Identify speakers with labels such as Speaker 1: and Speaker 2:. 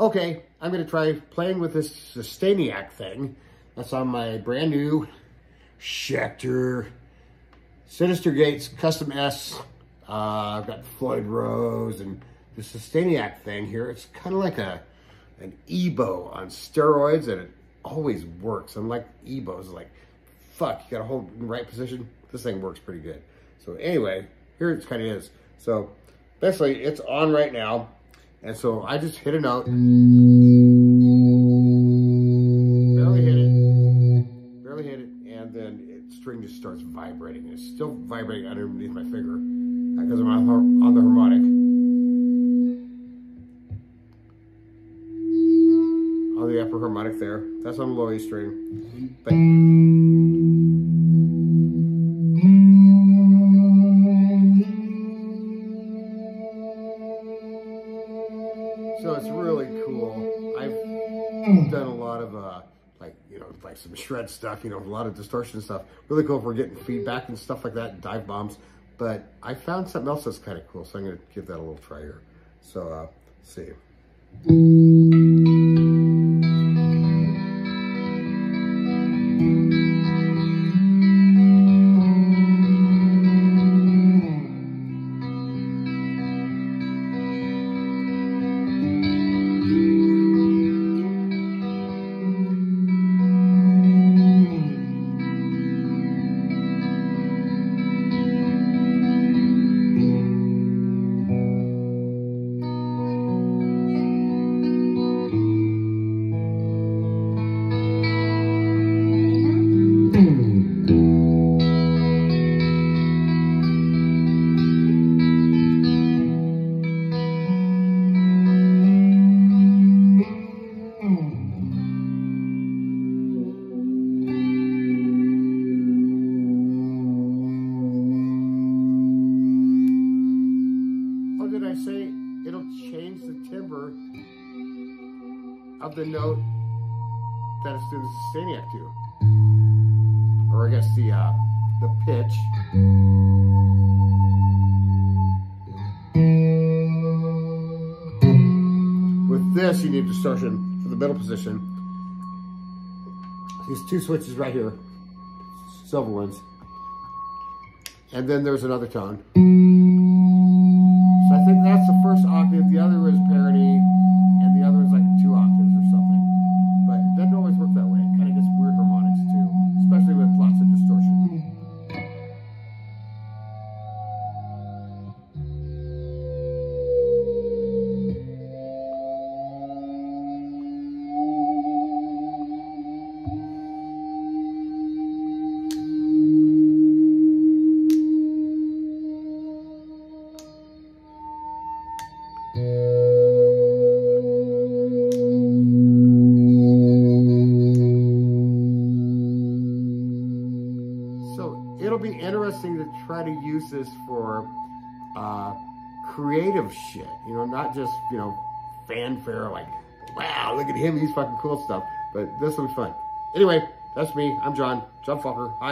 Speaker 1: okay, I'm gonna try playing with this Sustainiac thing. That's on my brand new Schecter Synyster Gates Custom S. Uh, I've got Floyd Rose and the Sustainiac thing here. It's kind of like a an EBow on steroids and it always works. Unlike EBows, like, fuck, you gotta hold in the right position. This thing works pretty good. So anyway, here it kind of is. So basically it's on right now. And so I just hit a note. Barely hit it. Barely hit it. And then it string just starts vibrating. It's still vibrating underneath my finger because I'm on, on the harmonic. On the upper harmonic there. That's on the low E string. But So it's really cool. I've done a lot of uh, like you know like some shred stuff, you know, a lot of distortion stuff. Really cool for getting feedback and stuff like that, dive bombs. But I found something else that's kind of cool, so I'm gonna give that a little try here. So uh, see. Timbre of the note that it's doing the Sustainiac to? Or I guess the uh, the pitch. With this, you need distortion for the middle position. These two switches right here, silver ones. And then there's another tone. It'll be interesting to try to use this for uh, creative shit. You know, not just you know fanfare like, wow, look at him, he's fucking cool stuff. But this will be fun. Anyway, that's me. I'm Jon. Jon Faulkner. Hi.